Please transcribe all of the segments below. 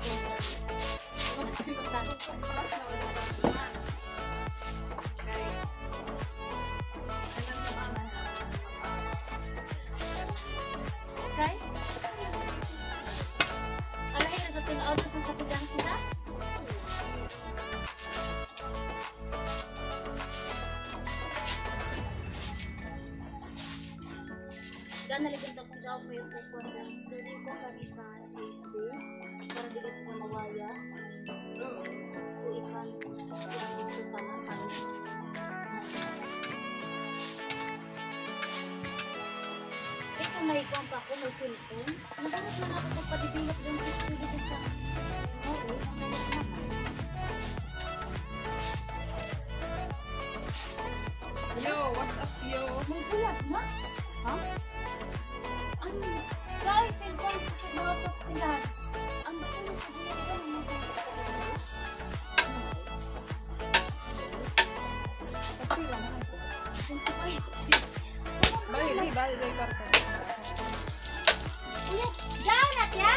Na. Okay? Alahin na sa tinood ko sa pigang sila. Dan naligan ko kung jaw mo yung kupon na dili ko lagi sa Facebook kasi sa mawaya. Tuikan dito pa na kami. Eh kung naikuan pa ako, may cellphone, nakalat na ako pagpadibilap doon sa studio sa Oo, na. Yo, what's up, yo? May bulat na? Ha? Ano? Guys, tell guys, mga sa tindahan. Di, karto. Iya, jangan ya.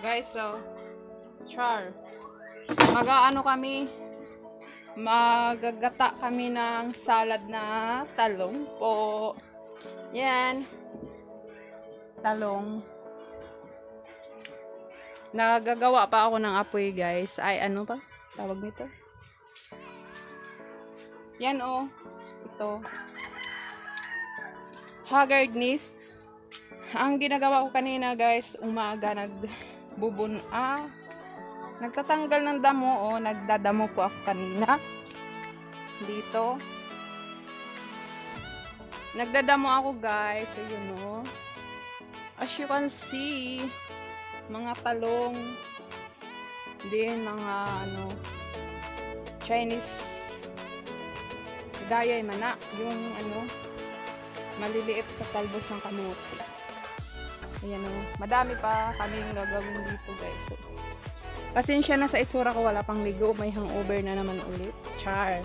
Guys, so, char. Mag-ano kami, magagata kami ng salad na talong po. Yan. Talong. Nagagawa pa ako ng apoy, guys. Ay, ano pa? Tawag nito? Yan, oh. Ito. Haggardness. Ang ginagawa ko kanina, guys, umaga, nagbubun, ah, nagtatanggal ng damo, oh, nagdadamo po ako kanina. Dito. Nagdadamo ako, guys, ayun, oh. As you can see, mga talong, din mga, ano, Chinese, gayay mana, yung, ano, maliliit na talbos ng kamote. Ayan o. Madami pa kaming gagawin dito guys. So, pasensya na sa itsura ko. Wala pang ligo. May hangover na naman ulit. Char.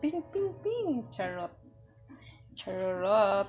Ping, ping, ping. Charot. Charot.